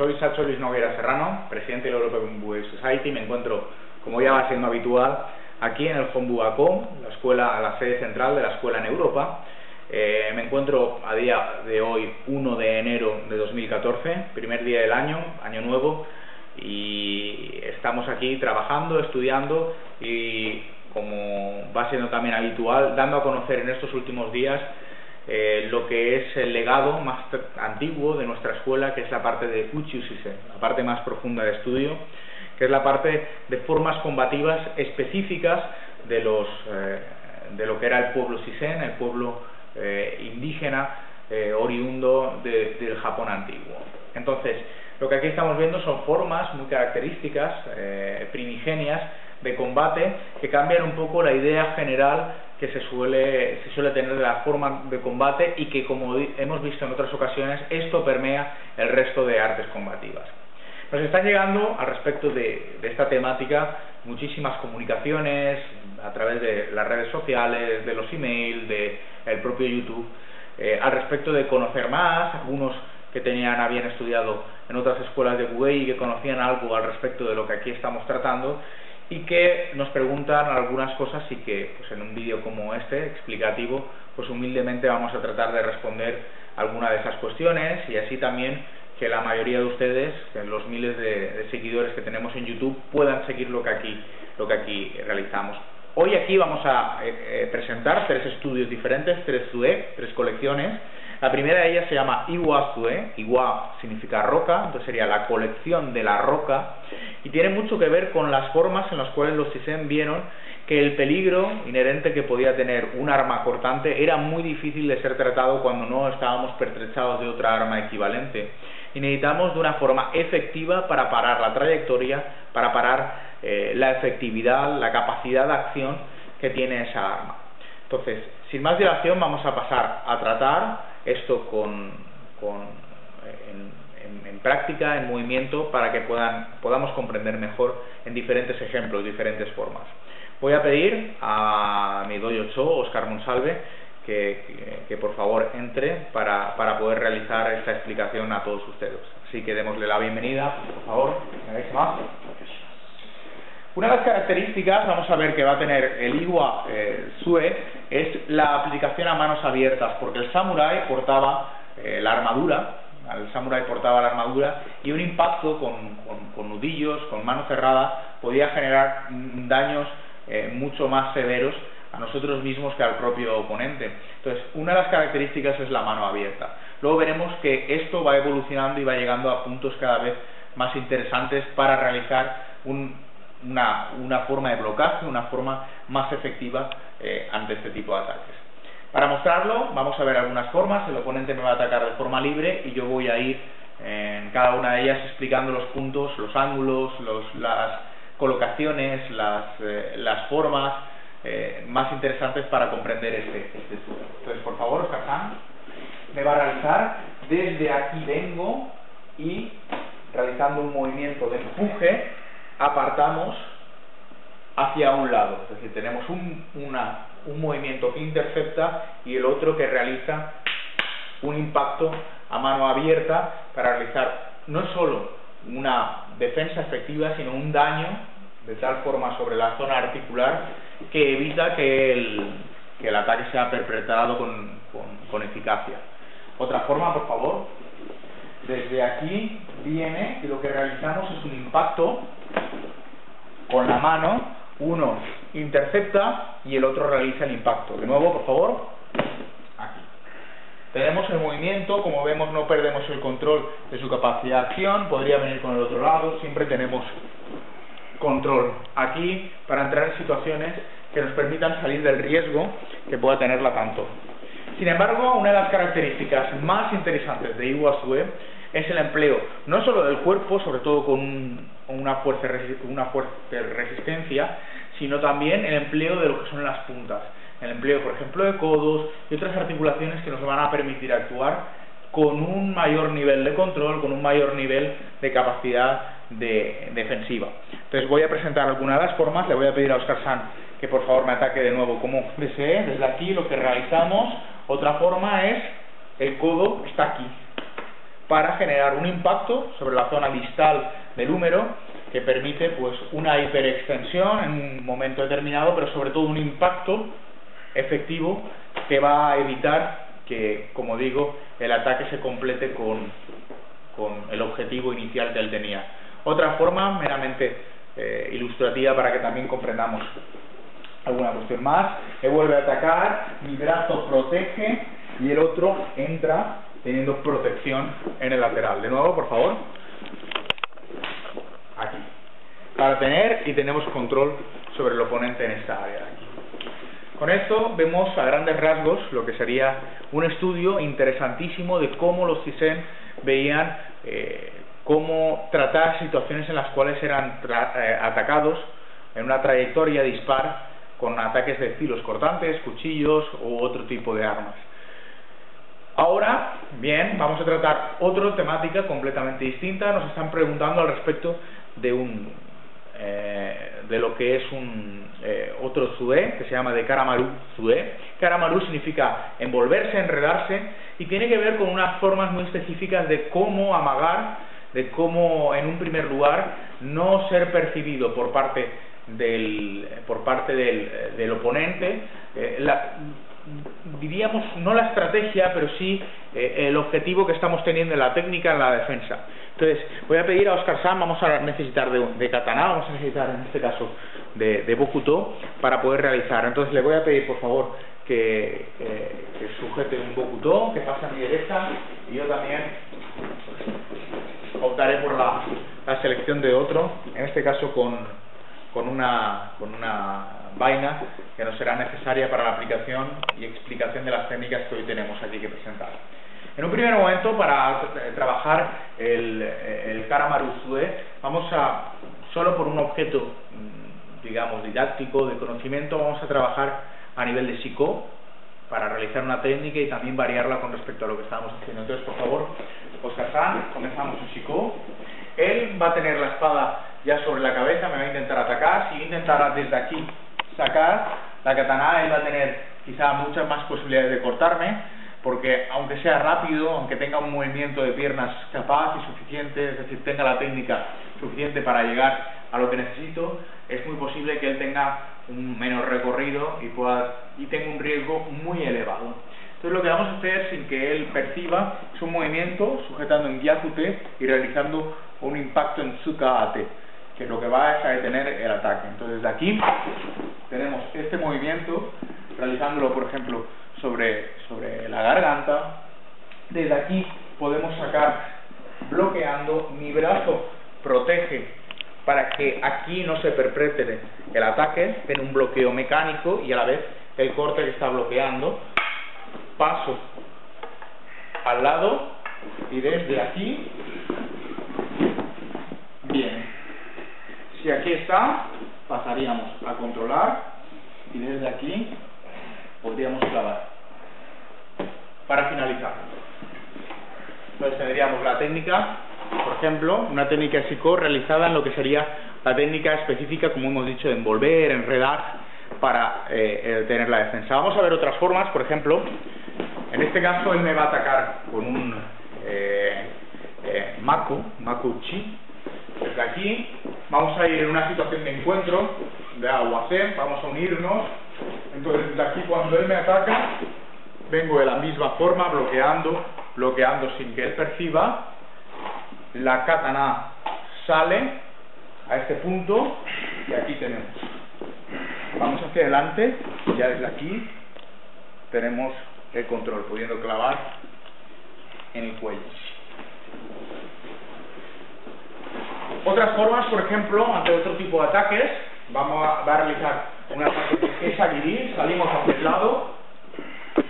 soy Sacho Luis Noguera Serrano, presidente del European Buey Society. Me encuentro, como ya va siendo habitual, aquí en el Hombuacom, la escuela, la sede central de la escuela en Europa. Eh, me encuentro a día de hoy, 1 de enero de 2014, primer día del año, año nuevo, y estamos aquí trabajando, estudiando y, como va siendo también habitual, dando a conocer en estos últimos días eh, lo que es el legado más antiguo de nuestra escuela, que es la parte de Uchiusise, la parte más profunda de estudio, que es la parte de formas combativas específicas de, los, eh, de lo que era el pueblo Sisen, el pueblo eh, indígena oriundo del Japón antiguo. Entonces, lo que aquí estamos viendo son formas muy características, primigenias, de combate que cambian un poco la idea general que se suele, se suele tener de la forma de combate y que, como hemos visto en otras ocasiones, esto permea el resto de artes combativas. Nos están llegando al respecto de, esta temática muchísimas comunicaciones a través de las redes sociales, de los emails, del el propio YouTube, eh, al respecto de conocer más, algunos que tenían, habían estudiado en otras escuelas de Google y que conocían algo al respecto de lo que aquí estamos tratando y que nos preguntan algunas cosas y que pues en un vídeo como este explicativo pues humildemente vamos a tratar de responder alguna de esas cuestiones y así también que la mayoría de ustedes, los miles de, seguidores que tenemos en YouTube, puedan seguir lo que aquí, lo que aquí realizamos. Hoy aquí vamos a eh, eh, presentar tres estudios diferentes, tres ZUE, tres colecciones. La primera de ellas se llama Iwa ZUE, Iwa significa roca, entonces sería la colección de la roca, y tiene mucho que ver con las formas en las cuales los Thyssen vieron que el peligro inherente que podía tener un arma cortante era muy difícil de ser tratado cuando no estábamos pertrechados de otra arma equivalente. Y necesitamos de una forma efectiva para parar la trayectoria, para parar eh, la efectividad, la capacidad de acción que tiene esa arma. Entonces, sin más dilación, vamos a pasar a tratar esto con, con en, práctica, en movimiento, para que puedan, podamos comprender mejor en diferentes ejemplos, diferentes formas. Voy a pedir a mi doyo cho, Oscar Monsalve, que, por favor entre para, para, poder realizar esta explicación a todos ustedes. Así que démosle la bienvenida, por favor. más? Una de las características, vamos a ver que va a tener el Iwa eh, Sue, es la aplicación a manos abiertas, porque el samurai portaba eh, la armadura, el samurai portaba la armadura y un impacto con, nudillos, con mano cerrada, podía generar daños eh, mucho más severos a nosotros mismos que al propio oponente. Entonces, una de las características es la mano abierta. Luego veremos que esto va evolucionando y va llegando a puntos cada vez más interesantes para realizar una, una, forma de blocaje, una forma más efectiva eh, ante este tipo de ataques. Para mostrarlo, vamos a ver algunas formas. El oponente me va a atacar de forma libre y yo voy a ir en cada una de ellas explicando los puntos, los ángulos, las colocaciones, las, eh, las formas eh, más interesantes para comprender este, este estudio. Entonces, por favor, Oscar me va a realizar desde aquí vengo y realizando un movimiento de empuje apartamos hacia un lado. Es decir, tenemos un, un movimiento que intercepta y el otro que realiza un impacto a mano abierta para realizar no solo una defensa efectiva, sino un daño de tal forma sobre la zona articular que evita que el, que el ataque sea perpetrado con, con eficacia. Otra forma, por favor. Desde aquí viene y lo que realizamos es un impacto con la mano, uno intercepta y el otro realiza el impacto. De nuevo, por favor, aquí. Tenemos el movimiento, como vemos no perdemos el control de su capacidad de acción, podría venir con el otro lado, siempre tenemos control aquí para entrar en situaciones que nos permitan salir del riesgo que pueda tener la tanto. Sin embargo, una de las características más interesantes de Iwasue es el empleo no solo del cuerpo, sobre todo con una fuerte, una fuerte resistencia, sino también el empleo de lo que son las puntas. El empleo, por ejemplo, de codos y otras articulaciones que nos van a permitir actuar con un mayor nivel de control, con un mayor nivel de capacidad de, defensiva. Entonces voy a presentar algunas de las formas, le voy a pedir a Oscar San que por favor me ataque de nuevo como desee, desde aquí lo que realizamos. Otra forma es el codo está aquí, para generar un impacto sobre la zona distal del húmero que permite pues una hiperextensión en un momento determinado, pero sobre todo un impacto efectivo que va a evitar que, como digo, el ataque se complete con, con el objetivo inicial que él tenía. Otra forma meramente eh, ilustrativa para que también comprendamos alguna cuestión más. Me vuelve a atacar, mi brazo protege y el otro entra teniendo protección en el lateral. De nuevo, por favor. Aquí. Para tener y tenemos control sobre el oponente en esta área de aquí. Con esto vemos a grandes rasgos lo que sería un estudio interesantísimo de cómo los CISEN veían eh, cómo tratar situaciones en las cuales eran eh, atacados en una trayectoria dispar con ataques de filos cortantes, cuchillos u otro tipo de armas. Ahora, bien, vamos a tratar otra temática completamente distinta. Nos están preguntando al respecto de un eh, de lo que es un eh, otro sudé que se llama de Karamaru sudé. Karamaru significa envolverse, enredarse y tiene que ver con unas formas muy específicas de cómo amagar, de cómo en un primer lugar no ser percibido por parte del, por parte del, del oponente, eh, diríamos no la estrategia, pero sí eh, el objetivo que estamos teniendo en la técnica en la defensa. Entonces, voy a pedir a Oscar Sam, vamos a necesitar de, de katana, vamos a necesitar en este caso de, de Bokuto para poder realizar. Entonces, le voy a pedir por favor que, que sujete un Bokuto, que pase a mi derecha y yo también optaré por la, la selección de otro, en este caso con con una, con una vaina que nos será necesaria para la aplicación y explicación de las técnicas que hoy tenemos aquí que presentar. En un primer momento, para trabajar el, el Karamaru vamos a, solo por un objeto, mm, digamos, didáctico, de conocimiento, vamos a trabajar a nivel de psico, para realizar una técnica y también variarla con respecto a lo que estábamos haciendo. Entonces, por favor, Oscar San, comenzamos en psico. Él va a tener la espada ya sobre la cabeza, me va a intentar atacar. Si intentara desde aquí sacar la katana, él va a tener quizá muchas más posibilidades de cortarme, porque aunque sea rápido, aunque tenga un movimiento de piernas capaz y suficiente, es decir, tenga la técnica suficiente para llegar a lo que necesito, es muy posible que él tenga un menos recorrido y pueda y tenga un riesgo muy elevado. Entonces lo que vamos a hacer sin que él perciba es un movimiento sujetando en Gyakute y realizando un impacto en Tsukaate que lo que va es a detener el ataque. Entonces, de aquí tenemos este movimiento, realizándolo, por ejemplo, sobre, sobre la garganta. Desde aquí podemos sacar, bloqueando, mi brazo protege para que aquí no se perpetre el ataque, tiene un bloqueo mecánico y a la vez el corte que está bloqueando. Paso al lado y desde aquí viene si aquí está, pasaríamos a controlar y desde aquí podríamos clavar. Para finalizar. Entonces tendríamos la técnica, por ejemplo, una técnica psico realizada en lo que sería la técnica específica, como hemos dicho, de envolver, enredar, para eh, eh, tener la defensa. Vamos a ver otras formas, por ejemplo, en este caso él me va a atacar con un eh, eh, maku, makuchi, desde aquí vamos a ir en una situación de encuentro, de agua C, vamos a unirnos. Entonces, desde aquí cuando él me ataca, vengo de la misma forma, bloqueando, bloqueando sin que él perciba. La katana sale a este punto y aquí tenemos. Vamos hacia adelante, ya desde aquí tenemos el control, pudiendo clavar en el cuello. Otras formas, por ejemplo, ante otro tipo de ataques, vamos a, realizar un ataque aguilir, salimos hacia el lado,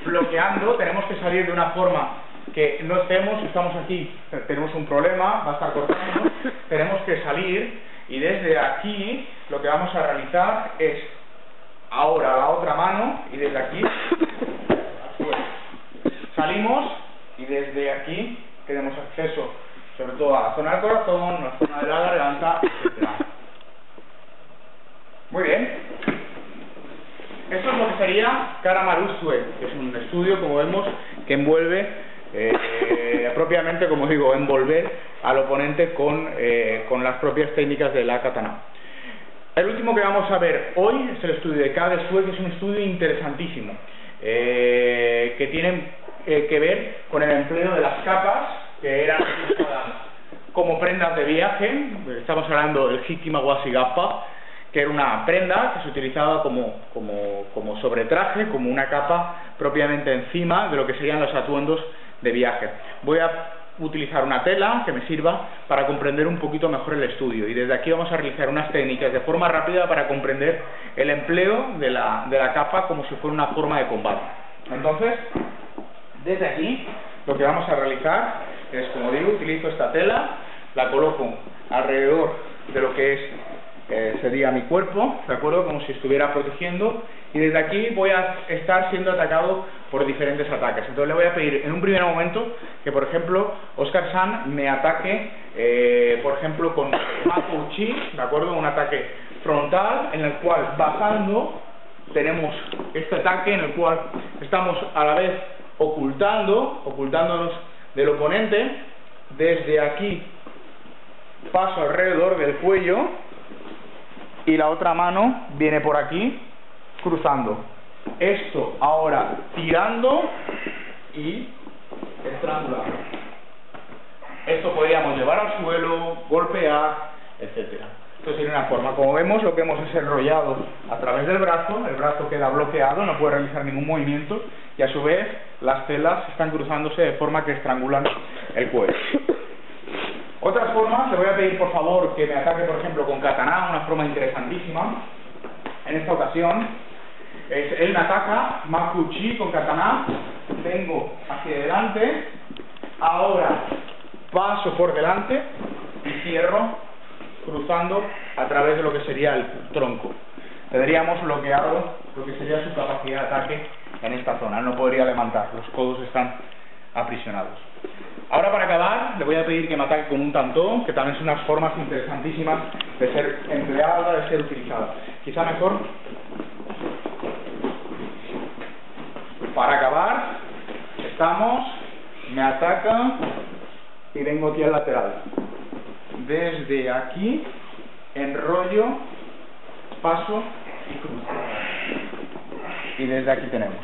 bloqueando, tenemos que salir de una forma que no estemos, estamos aquí, tenemos un problema, va a estar cortando, tenemos que salir y desde aquí lo que vamos a realizar es ahora la otra mano y desde aquí salimos y desde aquí tenemos acceso sobre todo a la zona del corazón, la zona de la garganta, etc. Muy bien. Esto es lo que sería Cara que es un estudio, como vemos, que envuelve eh, propiamente, como digo, envolver al oponente con, eh, con las propias técnicas de la katana. El último que vamos a ver hoy es el estudio de Kade Sue, que es un estudio interesantísimo, eh, que tiene eh, que ver con el empleo de las capas que eran como prendas de viaje. Estamos hablando del Hikimawashi Gappa, que era una prenda que se utilizaba como, como, como sobretraje, como una capa propiamente encima de lo que serían los atuendos de viaje. Voy a utilizar una tela que me sirva para comprender un poquito mejor el estudio y desde aquí vamos a realizar unas técnicas de forma rápida para comprender el empleo de la, de la capa como si fuera una forma de combate. Entonces, desde aquí lo que vamos a realizar es, como digo, utilizo esta tela, la coloco alrededor de lo que es eh, sería mi cuerpo, ¿de acuerdo? Como si estuviera protegiendo y desde aquí voy a estar siendo atacado por diferentes ataques. Entonces le voy a pedir en un primer momento que, por ejemplo, Oscar San me ataque, eh, por ejemplo, con Maku Chi, ¿de acuerdo? Un ataque frontal en el cual bajando tenemos este ataque en el cual estamos a la vez ocultando, ocultándonos del oponente. Desde aquí paso alrededor del cuello y la otra mano viene por aquí cruzando. Esto ahora tirando y estrangulando. Esto podríamos llevar al suelo, golpear, etcétera. Esto sería una forma. Como vemos, lo que hemos es enrollado a través del brazo, el brazo queda bloqueado, no puede realizar ningún movimiento y a su vez las telas están cruzándose de forma que estrangulan el cuello. Otras formas, le voy a pedir por favor que me ataque, por ejemplo, con katana, una forma interesantísima. En esta ocasión, es, él me ataca, Makuchi con katana, vengo hacia adelante, ahora paso por delante y cierro cruzando a través de lo que sería el tronco. Tendríamos bloqueado lo que sería su capacidad de ataque en esta zona. No podría levantar, los codos están aprisionados. Ahora para acabar, le voy a pedir que me ataque con un tantón, que también son unas formas interesantísimas de ser empleada, de ser utilizada. Quizá mejor para acabar, estamos, me ataca y vengo aquí al lateral. Desde aquí, enrollo, paso y cruzo. Y desde aquí tenemos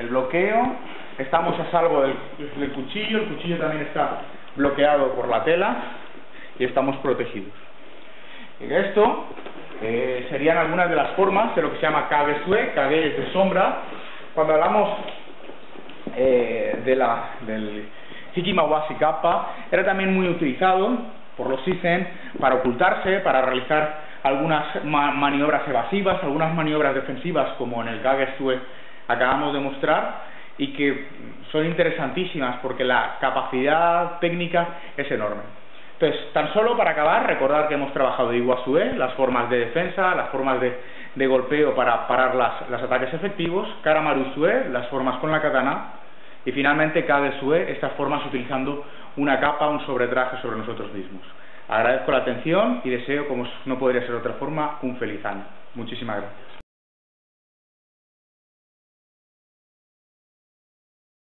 el bloqueo estamos a salvo del, cuchillo, el cuchillo también está bloqueado por la tela y estamos protegidos. Y esto eh, serían algunas de las formas de lo que se llama Kagesue, Kage es de sombra. Cuando hablamos eh, de la, del Hikimawashi Kappa, era también muy utilizado por los Sisen para ocultarse, para realizar algunas maniobras evasivas, algunas maniobras defensivas, como en el Kagesue acabamos de mostrar, y que son interesantísimas porque la capacidad técnica es enorme. Entonces, tan solo para acabar, recordar que hemos trabajado de Iguazue, las formas de defensa, las formas de, de golpeo para parar las, los ataques efectivos, Karamarusue, las formas con la katana, y finalmente Kadesue, estas formas utilizando una capa, un sobretraje sobre nosotros mismos. Agradezco la atención y deseo, como no podría ser de otra forma, un feliz año. Muchísimas gracias.